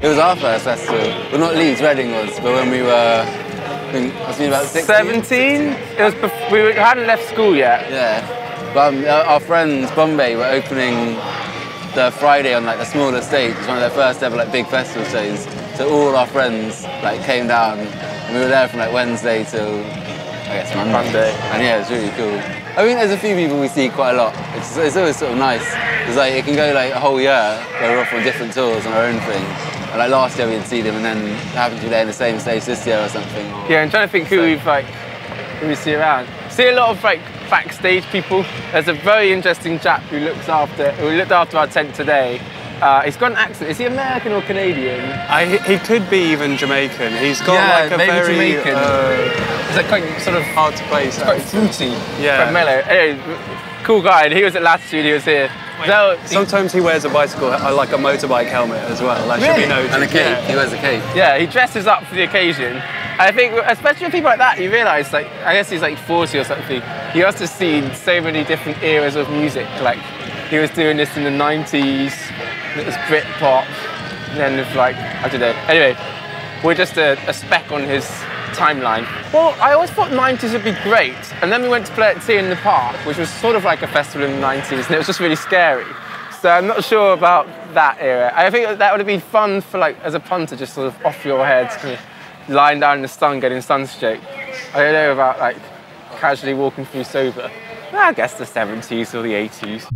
It was our first festival. Well, not Leeds, Reading was, but when we were, I think, I was about 16. 17? It was bef- we hadn't left school yet. Yeah. But um, our friends, Bombay, were opening the Friday on like the smaller stage. It was one of their first ever like big festival shows. So all our friends like came down and we were there from like Wednesday till I guess Monday. Monday. And yeah, it was really cool. I mean, there's a few people we see quite a lot. It's, it's always sort of nice. It's like it can go like a whole year where we're off on different tours on our own thing. And like last year we didn't see them and then happened to be there in the same stage this year or something. Yeah, I'm trying to think who So- we've like who we see around. See a lot of like backstage people. There's a very interesting chap who looks after who looked after our tent today. Uh, he's got an accent. Is he American or Canadian? I, he could be even Jamaican. He's got Yeah, like a maybe very Jamaican. Uh, He's like quite sort of hard to place. quite fruity, Yeah. quite mellow. Anyway, cool guy. And he was at Latitude. He was here. So, Sometimes he wears a bicycle, uh, like a motorbike helmet as well. That should Really? be noted. And a cape. Yeah. He wears a cape. Yeah, he dresses up for the occasion. I think, especially with people like that, you realise, like, I guess he's like 40 or something. He must have seen so many different eras of music. Like, he was doing this in the 90s, it was Britpop, and then with like, I don't know. Anyway, we're just a, a speck on his timeline. Well, I always thought 90s would be great, and then we went to play at T in the Park, which was sort of like a festival in the 90s, and it was just really scary. So I'm not sure about that era. I think that would have been fun for like as a punter, just sort of off your head, kind of lying down in the sun, getting sunstroke. I don't know about like casually walking through sober. I guess the 70s or the 80s.